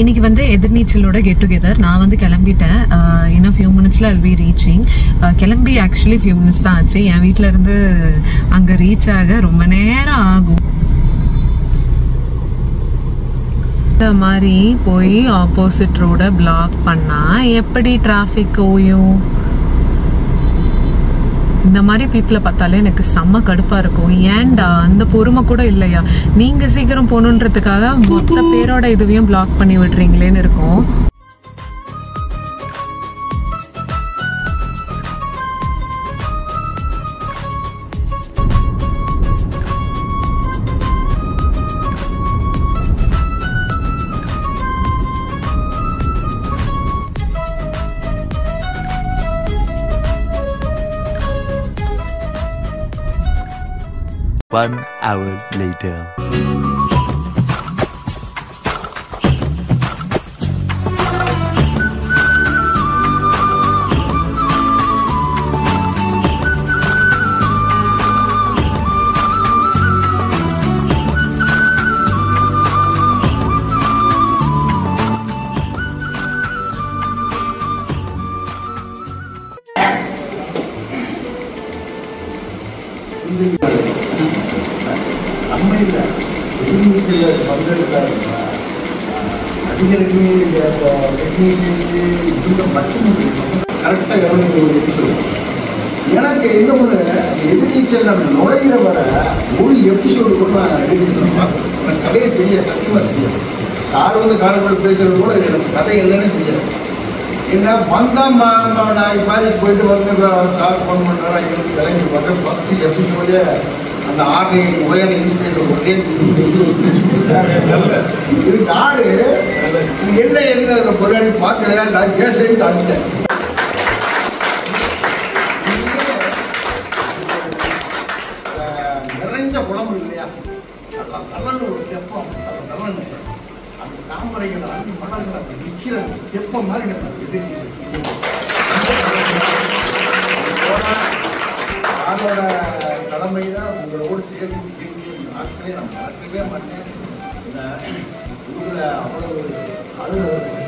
இன்னைக்கு வந்து எதிர்நீச்சலோட get together நான் வந்து கிளம்பிட்டேன். இன்னும் ஃபியூ மினிட்ஸில் அல் பி ரீச்சிங் கிளம்பி ஆக்சுவலி ஃபியூ மினிட்ஸ் தான் ஆச்சு. என் வீட்டில் இருந்து அங்கே ரீச் ஆக ரொம்ப நேரம் ஆகும். இந்த மாதிரி போய் ஆப்போசிட் ரோட பிளாக் பண்ணா எப்படி டிராஃபிக் ஓயும்? இந்த மாதிரி பீப்புளை பார்த்தாலே எனக்கு செம்ம கடுப்பா இருக்கும். ஏன்டா? அந்த பொறுமை கூட இல்லையா? நீங்க சீக்கிரம் போகணுன்றதுக்காக மொத்த பேரோட இதுவையும் பிளாக் பண்ணி விடுறீங்களேன்னு இருக்கும். One hour later. கரெக்டாக கவனிக்க எனக்கு என்ன ஒன்று எதிர்நீச்சல் நம்ம நுழையிற வர ஒரு எபிசோடு கூட நான் எதிர்நீச்சல் பார்த்தேன் எனக்கு தெரியாது சத்தியமாக தெரியாது. சார் வந்து காரைக்குடி பேசுறது கூட எனக்கு கதை என்னன்னு தெரியாது. என்ன வந்தா நான் பாரிஸ் போயிட்டு வந்து சார் ஃபோன் பண்ணுறேன் எங்களுக்கு விளங்கி பார்த்தேன் ஃபஸ்ட்டு எபிசோடே அந்த ஆர்மி உயர் இன்ஸ்பெக்டர் ஒரே இது நாடு. இது என்ன எதுன்னு அதில் பார்க்கலையா? நான் கேஸ்லேயும் அடிச்சிட்டேன் நிறைஞ்ச குளம் இல்லையா? நல்லா தள்ளன்னு ஒரு தெப்பம். தள்ளன்னு அந்த தாமரைகள் அள்ளி மலர்கள் அப்படி நிற்கிற தெப்பம் மாதிரி நம்ம எதிர்த்து அதோட கடமை தான் உங்களோடு சேர்ந்து இயங்கி நாட்களே நான் மறக்கவே மாட்டேன். உங்களை அவ்வளவு அழுகிறது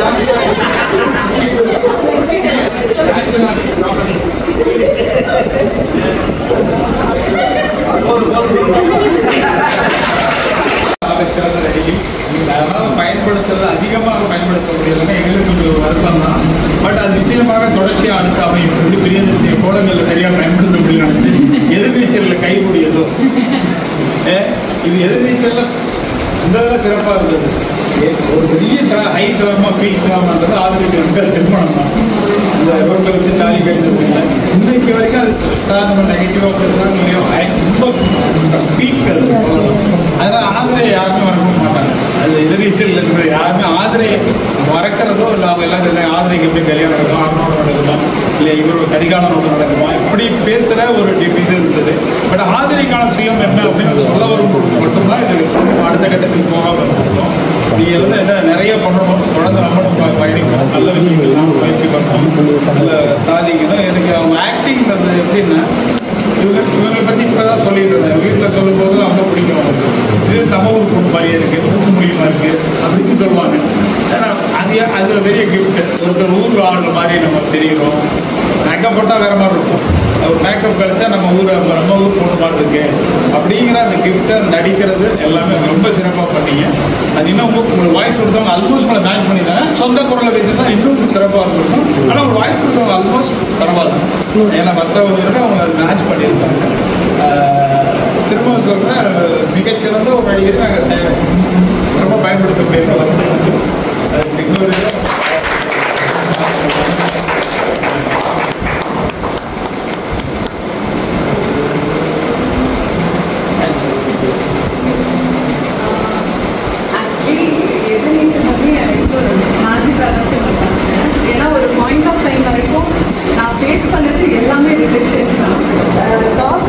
ハハハ பெரிய ஹை ட்ராமா பீக் ட்ராமான்றது ஆதரிக்கு திருமணம் தான். அந்த ரோட்டில் வச்சு தாலி கட்டுறது இல்லை இன்றைக்கு வரைக்கும் அது சார் நம்ம நெகட்டிவாக பேசுகிறாங்க முடியும். ஐ- ரொம்ப பீக் அது சொல்லலாம் அதனால் ஆதரவை யாருமே வரவும் மாட்டாங்க. அது எதிர்நீச்சல் இருக்கிற யாருமே ஆதரவை மறக்கிறதோ இல்லை அவங்க எல்லாம் இல்லை ஆந்திரைக்கு எப்படி கல்யாணம் நடக்கும் ஆர்னோட நடக்குமா இல்லை இவரோட ஒன்று நடக்குமா இப்படி பேசுகிற ஒரு டி- இது இருந்தது. பட் ஆந்திரைக்கான சுயம் என்ன அப்படின்னு சொல்ல வரும்போது மட்டும்தான் இது அடுத்த கட்டத்துக்கு போகாமல் இருக்கும் நீங்க வந்து என்ன நிறைய பண்ணணும். தொடர்ந்து நம்மளும் பயணிக்கணும். நல்ல விஷயங்கள்லாம் முயற்சி பண்ணணும். நல்ல எனக்கு அவங்க ஆக்டிங் அது எப்படின்னா இவங்க இவங்களை பற்றி இப்போ தான் சொல்லியிருந்தேன் வீட்டில் சொல்லும்போது ரொம்ப பிடிக்கும் அவங்களுக்கு. இது நம்ம ஊர் பொண்ணு மாதிரியே இருக்குது மூக்கு முடியுமா இருக்குது அப்படின்னு சொல்லுவாங்க. ஏன்னா அது அது பெரிய கிஃப்ட் ஒருத்தர் ஊர் ஆடுற மாதிரி நம்ம தெரிகிறோம். மேக்கப் போட்டால் வேற மாதிரி இருக்கும். ஒரு மேக்கப் கழிச்சா நம்ம ஊரை நம்ம ஊர் பொண்ணு மாதிரி இருக்கு. அப்படிங்கிற அந்த கிஃப்ட்டை நடிக்கிறது எல்லாமே ரொம்ப சிறப்பாக பண்ணீங்க. அது இன்னும் உங்களுக்கு வாய்ஸ் கொடுத்தவங்க ஆல்மோஸ்ட் உங்களை மேட்ச் பண்ணிட்டாங்க. சொந்த குரலை வச்சு தான் இன்னும் சிறப்பாக இருக்கும். ஆனால் ஒரு வாய்ஸ் கொடுத்தவங்க ஆல்மோஸ்ட் பரவாயில்ல. ஏன்னா மற்றவங்க அவங்க அது மேட்ச் பண்ணியிருக்காங்க. திரும்ப சொல்கிறேன் மிகச்சிறந்த ஒரு நடிகரை நாங்கள் ரொம்ப பயன்படுத்தக்கூடிய ஆக்சுவலி ஒரு மேஜிக்காக ஏன்னா ஒரு பாயிண்ட் ஆஃப் டைம் வரைக்கும் நான் ஃபேஸ் பண்ணது எல்லாமே ரிஜெக்ஷன்ஸ் தான்.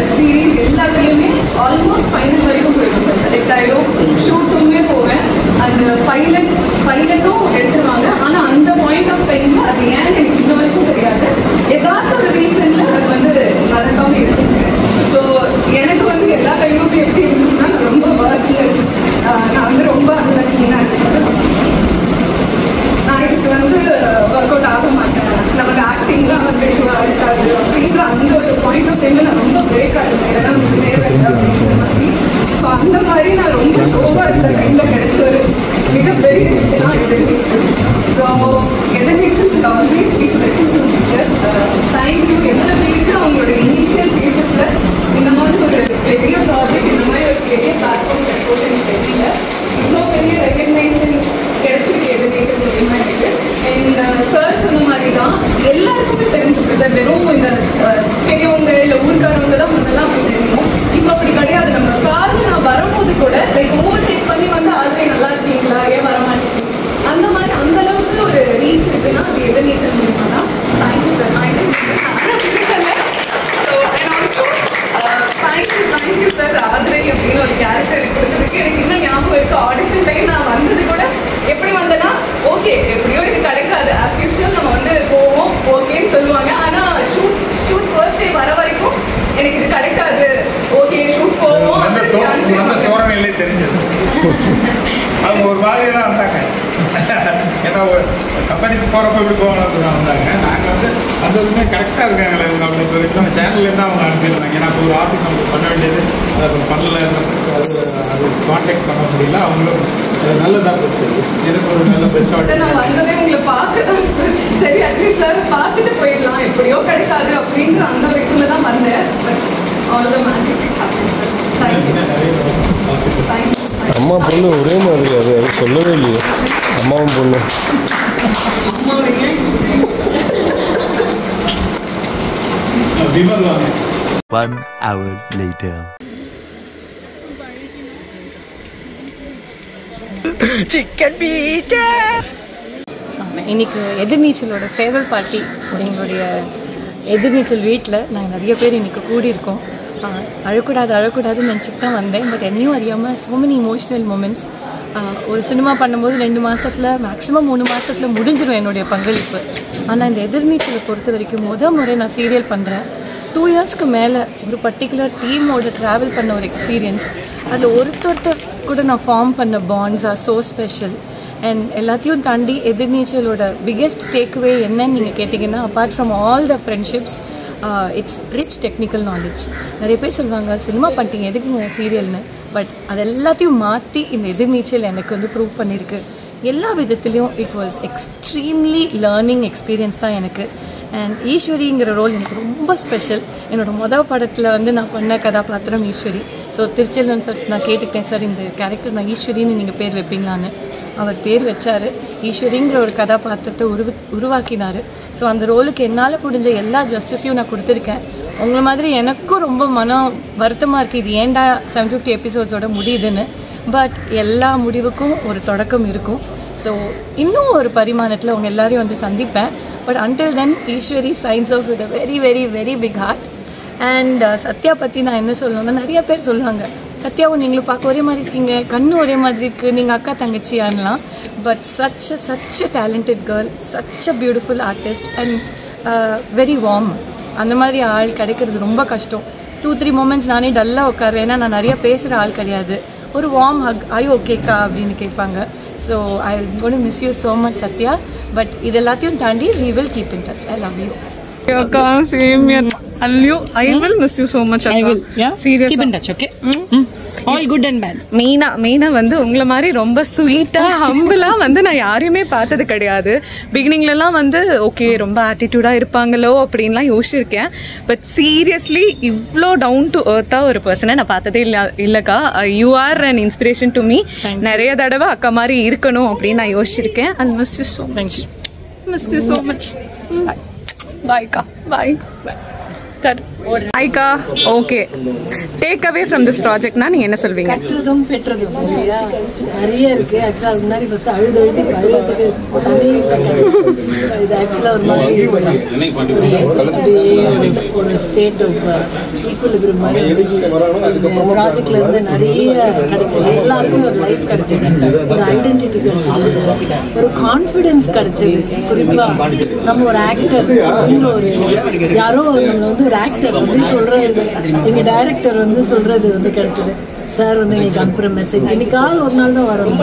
வெப் சீரிஸ் எல்லாத்துலேயுமே ஆல்மோஸ்ட் ஃபைனல் வரைக்கும் போயிடும் சார் செலக்ட் ஆகிடும் ஷூட்டுமே போவேன். அந்த பைலட் பைலட்டும் எடுத்துருவாங்க. ஆனால் அந்த பாயிண்ட் ஆஃப் டைமில் அது ஏன் எனக்கு இன்ன வரைக்கும் தெரியாது. ஏதாச்சும் ஒரு ரீசன்ல அது வந்து நடக்காம இருக்குங்க ஸோ எனக்கு வந்து எல்லா டைமும் எப்படி இருந்ததுன்னா நான் ரொம்ப ஒர்க்லெஸ் நான் வந்து ரொம்ப அன்லக்கினா நான் இதுக்கு வந்து ஒர்க் அவுட் ஆக மாட்டேன் நமக்கு ஆக்டிங்லாம் வந்து இதுவாக இருக்காது அப்படின்ற அந்த ஒரு பாயிண்ட் ஆஃப் டைம்ல நான் ரொம்ப பிரேக் ஆகிருந்தேன் ஏன்னா நமக்கு தேவை இல்லை அப்படிங்கிற மாதிரி ஸோ அந்த மாதிரி நான் ரொம்ப லோவாக இருந்த டைமில் கிடைச்ச ஒரு மிகப்பெரிய தான் Ethirneechal so Ethirneechal will always be special to me sir thank you எந்த பேருக்கு அவங்களோட இனிஷியல் ஃபேஸஸில் இந்த மாதிரி ஒரு பெரிய ப்ராஜெக்ட் இந்த மாதிரி ஒரு பெரிய பிளாட்ஃபார்ம் கிடைக்கும் எனக்கு தெரியல இவ்வளோ பெரிய ரெகக்னேஷன் கிடைச்சிருக்கு எதிர்நீச்சல் மூலியமா எனக்கு அண்ட் சார் சொன்ன மாதிரி தான் எல்லாருக்குமே தெரிஞ்சிருக்கு சார் வெறும் இந்த அஹ், பெரியவங்க இல்லை ஊருக்காரவங்க தான் முதல்ல அப்படி தெரியும் இப்போ அப்படி கிடையாது நம்ம காரில் நான் வரும்போது கூட லைக் ஓவர் டேக் பண்ணி வந்து ஆல்ரெடி நல்லா இருக்கீங்களா ஏன் வர மாட்டேங்குது அந்த மாதிரி அந்த அளவுக்கு ஒரு ரீச் இருக்குன்னா அது எதிர்நீச்சல் மூலியமா தான் thank you sir thank you thank you thank you sir Aadhirai அப்படின்னு ஒரு கேரக்டர் கொடுத்ததுக்கு எனக்கு இன்னும் ஞாபகம் இருக்கு ஆடிஷன் டைம் நான் வந்தது கூட எப்படி வந்தேன்னா ஓகே எப்படியோ இது கிடைக்காது ஆஸ் யூஷுவல் நம்ம வந்து போவோம் ஓகேன்னு சொல்லுவாங்க ஆனால் ஷூட் ஷூட் ஃபர்ஸ்ட் டே வர வரைக்கும் எனக்கு இது கிடைக்காது ஓகே ஷூட் போவோம் அந்த தோ அந்த தோரணையிலே தெரிஞ்சது அவங்க ஒரு மாதிரி தான் வந்தாங்க ஏன்னா ஒரு கம்பெனிஸ் போகிறப்ப இப்படி போகணும் தான் வந்தாங்க நாங்கள் வந்து அந்த இதுவுமே கரெக்டாக இருக்காங்களே இவங்க அப்படி வரைக்கும் சேனல்லேருந்து அவங்க அனுப்பியிருந்தாங்க. ஏன்னா இப்போ ஒரு ஆஃபீஸ் நமக்கு பண்ண வேண்டியது அதை பண்ணல அது அது காண்டாக்ட் பண்ண முடியல. அவங்களும் நல்லதாக பெஸ்ட் எனக்கு ஒரு நல்ல பெஸ்ட் சார் நான் வந்ததே உங்களை பார்க்க தான் சார் அட்லீஸ்ட் சார் பார்த்துட்டு போயிடலாம். எப்படியோ கிடைக்காது அப்படிங்கிற அந்த வரைக்குள்ள தான் வந்தேன். பட் ஆல் த மேஜிக் அம்மா பொண்ணு ஒரே மாதிரி அது அது சொல்லவே இல்லையே. அம்மாவும் பொண்ணு. One hour later. ஆமாம் இன்னைக்கு எதிர்நீச்சலோட ஃபேவரட் பார்ட்டி எங்களுடைய எதிர்நீச்சல் வீட்டில் நாங்கள் நிறைய பேர் இன்னைக்கு கூடியிருக்கோம். அழக்கூடாது அழக்கூடாதுன்னு நினச்சிட்டு தான் வந்தேன். பட் என்னையும் அறியாமல் so many இமோஷ்னல் மூமெண்ட்ஸ் ஒரு சினிமா பண்ணும்போது ரெண்டு மாதத்தில் மேக்ஸிமம் மூணு மாதத்தில் முடிஞ்சிடும் என்னுடைய பங்களிப்பு. ஆனால் இந்த எதிர்நீச்சலை பொறுத்த வரைக்கும் முத முறை நான் சீரியல் பண்ணுறேன் டூ இயர்ஸ்க்கு மேலே ஒரு பர்டிகுலர் டீமோட ட்ராவல் பண்ண ஒரு எக்ஸ்பீரியன்ஸ் அதில் ஒருத்தொருத்தர் கூட நான் ஃபார்ம் பண்ண bonds are so special and எல்லாத்தையும் தாண்டி எதிர்நீச்சலோட பிக்கெஸ்ட் டேக்அவே என்னன்னு நீங்கள் கேட்டிங்கன்னா apart from all the friendships it's rich technical knowledge நிறைய பேர் சொல்லுவாங்க சினிமா பண்ணிட்டீங்க எதுக்குங்க சீரியல்னு பட் அது எல்லாத்தையும் மாற்றி இந்த எதிர்நீச்சல் எனக்கு வந்து ப்ரூவ் பண்ணியிருக்கு எல்லா விதத்துலேயும் it was extremely learning experience தான் எனக்கு. அண்ட் ஈஸ்வரிங்கிற ரோல் எனக்கு ரொம்ப ஸ்பெஷல் என்னோட மொதல் படத்தில் வந்து நான் பண்ண கதாபாத்திரம் ஈஸ்வரி. ஸோ திருச்செல்வம் சார் நான் கேட்டுக்கிட்டேன் சார் இந்த கேரக்டர் நான் ஈஸ்வரின்னு நீங்கள் பேர் வைப்பீங்களான்னு. அவர் பேர் வச்சார். ஈஸ்வரிங்கிற ஒரு கதாபாத்திரத்தை உருவ உருவாக்கினார். ஸோ அந்த ரோலுக்கு என்னால் முடிஞ்ச எல்லா ஜஸ்டிஸையும் நான் கொடுத்துருக்கேன். உங்களை மாதிரி எனக்கும் ரொம்ப மனம் வருத்தமாக இருக்குது இது ஏன்டா செவன் ஃபிஃப்டி எபிசோட்ஸோட முடியுதுன்னு. பட் எல்லா முடிவுக்கும் ஒரு தொடக்கம் இருக்கும். ஸோ இன்னும் ஒரு பரிமாணத்தில் உங்கள் எல்லாரையும் வந்து சந்திப்பேன். But until then Eswari signs off with a very very very big heart and Sathya பற்றி நான் என்ன சொல்லணும்னா நிறைய பேர் சொல்லுவாங்க. சத்யாவும் நீங்களும் பார்க்க ஒரே மாதிரி இருக்கீங்க கண்ணு ஒரே மாதிரி இருக்குது நீங்கள் அக்கா தங்கச்சியான்லாம். But such a such a talented girl such a beautiful artist and very warm அந்த மாதிரி ஆள் கிடைக்கிறது ரொம்ப கஷ்டம். டூ த்ரீ மூமெண்ட்ஸ் நானே டல்லாக உட்காருவேன். ஏன்னா நான் நிறைய பேசுகிற ஆள் கிடையாது. ஒரு வார்ம் ஹக் ஐ ஓகேக்கா அப்படின்னு கேட்பாங்க. So I gonna miss you so much Sathya. But இது எல்லாத்தையும் தாண்டி we will keep in touch I love you அக்கா same அல்லியோ I will miss you so much I will serious keep in touch okay all good and bad மெயினாக மெயினாக வந்து உங்களை மாதிரி ரொம்ப ஸ்வீட்டாக ஹம்பிளாக வந்து நான் யாரையுமே பார்த்தது கிடையாது. பிகினிங்லலாம் வந்து ஓகே ரொம்ப ஆட்டிடியூடாக இருப்பாங்களோ அப்படின்லாம் யோசிச்சிருக்கேன். பட் சீரியஸ்லி இவ்வளோ டவுன் டு எர்த்தாக ஒரு பர்சனை நான் பார்த்ததே இல்லை இல்லைக்கா. You are an inspiration to me நிறைய தடவை அக்கா மாதிரி இருக்கணும் அப்படின்னு நான் யோசிச்சிருக்கேன். And miss you so much miss you so much பாய்க்கா bye bye that ஐக்கா okay. Take away from this ப்ராஜெக்ட்னா நீங்கள் என்ன சொல்வீங்க? பெற்றதும் பெற்றதும் நிறைய இருக்கு. ஆக்சுவலாக முன்னாடி ஃபர்ஸ்ட் அழுது அழுது இது ஆக்சுவலாக ஒரு மாதிரி ஒரு ஸ்டேட் ஆஃப் ஈக்குவலிபிரம் மாதிரி இருந்துச்சு இந்த ப்ராஜெக்ட்ல இருந்து நிறைய கிடைச்சது. எல்லாருக்கும் ஒரு லைஃப் கிடைச்சது. ஒரு ஐடென்டிட்டி கிடைச்சது. ஒரு கான்ஃபிடென்ஸ் கிடைச்சது. குறிப்பா நம்ம ஒரு ஆக்டர் ஒரு யாரோ நம்மள வந்து ஒரு ஆக்டர் அப்படின்னு சொல்றது எங்க டைரக்டர் வந்து சொல்றது வந்து கிடைச்சது. சார் வந்து எங்களுக்கு அனுப்புற மெசேஜ் இன்னைக்காவது ஒரு நாள் தான் வரும்.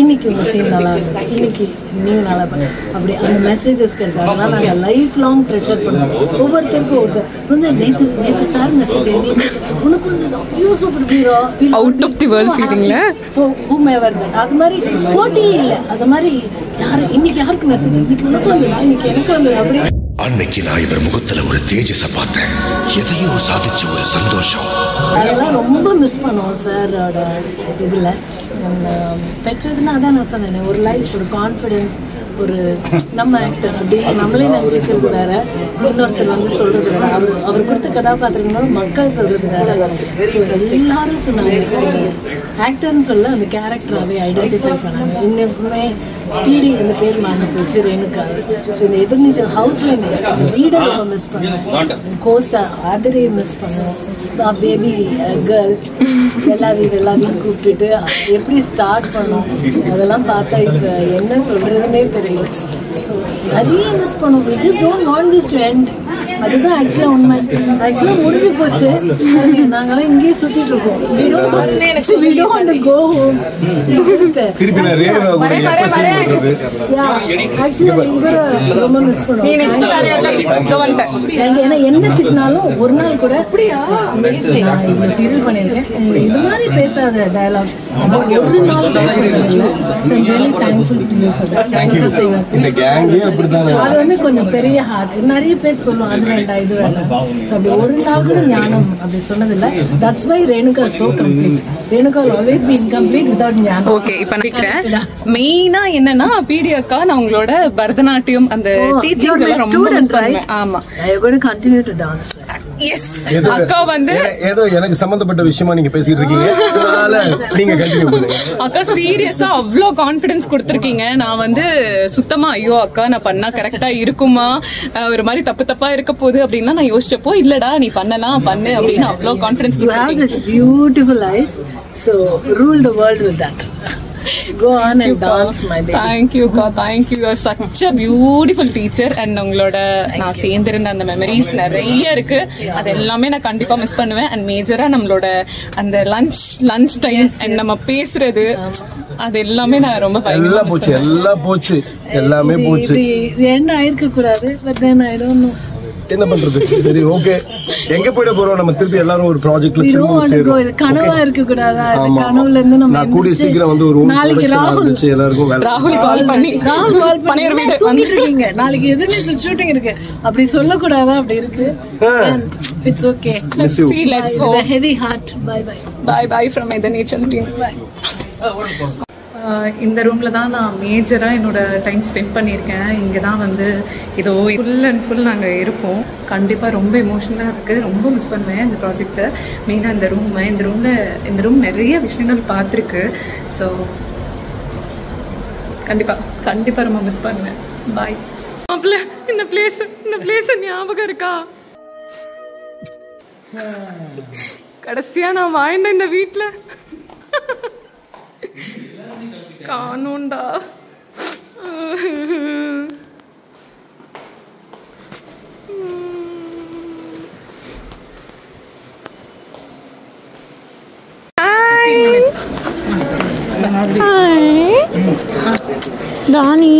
இன்னைக்கு உங்க சீன் நல்லா இருக்கு இன்னைக்கு நீங்க நல்லா பண்ண. அப்படி அந்த மெசேஜஸ் அதெல்லாம் நாங்கள் லைஃப் லாங் ட்ரெஷர் பண்ணுவோம் ஒவ்வொருத்தருக்கும் ஒருத்தர். வந்து நேற்று நேற்று சார் மெசேஜ் எங்களுக்கு உனக்கு வந்து ஐயோ superhero Out of the world feeling-ல? ஹூமேவர் தட் அது மாதிரி போட்டியே இல்லை. அது மாதிரி யாரு இன்னைக்கு யாருக்கு மெசேஜ் இன்னைக்கு உனக்கு வந்ததா? இன்னைக்கு எனக்கு வந்தது? அப்படி அன்னைக்கு நான் இவர் முகத்துல ஒரு தேஜஸ பார்த்தேன். எதையோ சாதிச்ச ஒரு சந்தோஷம். அதெல்லாம் ரொம்ப மிஸ் பண்ணுவோம் சாரோட இதில். பெற்றதுன்னா அதான் நான் சொன்னேன் ஒரு லைஃப் ஒரு கான்ஃபிடென்ஸ் ஒரு நம்ம ஆக்டர் அப்படின்னு நம்மளே நினச்சிக்கிறது வேற. இன்னொருத்தர் வந்து சொல்றது வேற. அவர் அவர் கொடுத்த கதாபாத்திரங்களும் மக்கள் சொல்றது வேற. ஸோ எல்லாரும் சொன்னாங்க ஆக்டர்னு சொல்ல அந்த கேரக்டராகவே ஐடென்டிஃபை பண்ணாங்க. இன்னுமே பிடி அந்த பேர் மாறி போச்சு ரேணுகா ஸோ இந்த எதிர்நீச்சல் ஹவுஸ்ல இந்த வீடை ரொம்ப மிஸ் பண்ணேன் கோஸ்டா ஆதரையை மிஸ் பண்ணுவோம் பேபி கேர்ள் வெள்ளாவி வெள்ளாவின்னு கூப்பிட்டுட்டு எப்படி ஸ்டார்ட் பண்ணோம்? அதெல்லாம் பார்த்தா இப்போ என்ன சொல்றதுன்னே தெரியல. So, நிறைய மிஸ் பண்ணுவோம் we just don't want this to end. அதுதான் ஆக்சுவலா உண்மை. ஆக்சுவலா முடிஞ்சு போச்சு. நாங்கெல்லாம் இங்கேயே சுத்திட்டு இருக்கோம். திருப்பி நான் கூட எப்ப சீன் பண்றது yeah, actually இவரை ரொம்ப மிஸ் பண்ணுவோம். ஏன்னா என்ன திட்டினாலும் ஒரு நாள் கூட நான் இவ்வளவு சீரியல் பண்ணியிருக்கேன். இது மாதிரி பேசாத டயலாக் ஒரு நாள் பேசுறதில்ல so very thankful to you for that. இந்த கேங்கே அது வந்து கொஞ்சம் பெரிய ஹார்ட் நிறைய பேர் சொல்லுவோம் அது வேண்டாம் இது வேண்டாம். ஸோ அப்படி ஒரு நாள் கூட ஞானம் அப்படி சொன்னதில்ல. That's why Renuka so complete Renuka always be incomplete without Gnanam. Okay இப்போ நான் கேட்குறேன் மெயினா என்னன்னா பிடி அக்கா நான் உங்களோட பரதநாட்டியம் அந்த டீச்சிங்ஸ் எல்லாம் ரொம்ப பண்ணுவேன். ஆமா. I got continue to dance yes அக்கா வந்து ஏதோ எனக்கு சம்பந்தப்பட்ட விஷயமா நீங்க பேசிட்டு இருக்கீங்க. அதனால நீங்க கண்டினியூ பண்ணுங்க. அக்கா சீரியஸா அவ்வளோ கான்ஃபிடன்ஸ் கொடுத்துருக்கீங்க. நான் வந்து சுத்தமா ஐயோ அக்கா நான் பண்ணா கரெக்டா இருக்குமா? ஒரு மாதிரி தப்பு தப்பா இருக்க போகுது அப்படின்னா நான் யோசிச்சப்போ இல்லடா நீ பண்ணலாம் பண்ணு அப்படின்னு அவ்வளோ confidence You have such beautiful eyes, so rule the world with that. Go on and dance, my baby. தேங்க்யூக்கா thank you you're such a beautiful teacher and உங்களோட நான் சேர்ந்திருந்த அந்த மெமரிஸ் நிறைய இருக்கு. அது எல்லாமே நான் கண்டிப்பா மிஸ் பண்ணுவேன். அண்ட் மேஜரா நம்மளோட அந்த லஞ்ச் லஞ்ச் டைம் அண்ட் நம்ம பேசுறது அது எல்லாமே நான் ரொம்ப எல்லாம் போச்சு எல்லாம் போச்சு எல்லாமே போச்சு. end ஆயிருக்க கூடாது but then I don't know என்ன பண்றது? சரி ஓகே எங்க போயிட போறோம்? நம்ம திருப்பி எல்லாரும் ஒரு ப்ராஜெக்ட்ல திரும்ப இது சேரும். கனவா இருக்க கூடாதா. கனவுல இருந்து நம்ம நான் கூடிய சீக்கிரம் வந்து ஒரு நாளைக்கு ராகுல் எல்லாருக்கும் வேலை ராகுல் கால் பண்ணி. ராகுல் கால் பண்ணி பனையூர் வீடு. இருக்கீங்க. நாளைக்கு எதிர்நீச்சல் ஷூட்டிங் இருக்கு. அப்படி சொல்லக்கூடாதா? அப்படி இருக்கு. It's okay. See, let's go. Heavy heart bye bye bye bye from இந்த நேச்சர் டீம் இந்த ரூமில் தான் நான் மேஜராக என்னோடய டைம் ஸ்பெண்ட் பண்ணியிருக்கேன். இங்கே தான் வந்து இதோ ஃபுல் அண்ட் ஃபுல் நாங்கள் இருப்போம். கண்டிப்பாக ரொம்ப எமோஷனலாக இருக்குது ரொம்ப மிஸ் பண்ணுவேன் இந்த ப்ராஜெக்டை மெயினாக இந்த ரூம் இந்த ரூமில் இந்த ரூம் நிறைய விஷயங்கள் பார்த்துருக்கு. ஸோ கண்டிப்பாக கண்டிப்பாக ரொம்ப மிஸ் பண்ணுவேன். பாய் மாப்பிள்ள இந்த பிளேஸ் இந்த பிளேஸ் ஞாபகம் இருக்கா? கடைசியாக நான் வாழ்ந்த இந்த வீட்டில் കാണുണ്ട. ഡാനി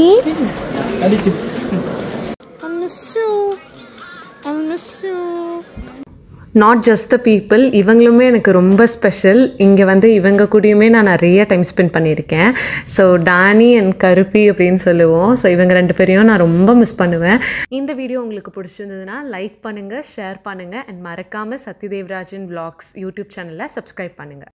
അടിച്ചു நாட் ஜஸ்ட் த பீப்புள் இவங்களுமே எனக்கு ரொம்ப ஸ்பெஷல் இங்கே வந்து இவங்க கூடயுமே நான் நிறைய டைம் ஸ்பெண்ட் பண்ணியிருக்கேன். ஸோ டானி அண்ட் கருப்பி அப்படின்னு சொல்லுவோம். ஸோ இவங்க ரெண்டு பேரையும் நான் ரொம்ப மிஸ் பண்ணுவேன். இந்த வீடியோ உங்களுக்கு பிடிச்சிருந்ததுன்னா லைக் பண்ணுங்கள் ஷேர் பண்ணுங்கள் அண்ட் மறக்காமல் சத்யதேவராஜன் vlogs யூடியூப் சேனலை சப்ஸ்கிரைப் பண்ணுங்கள்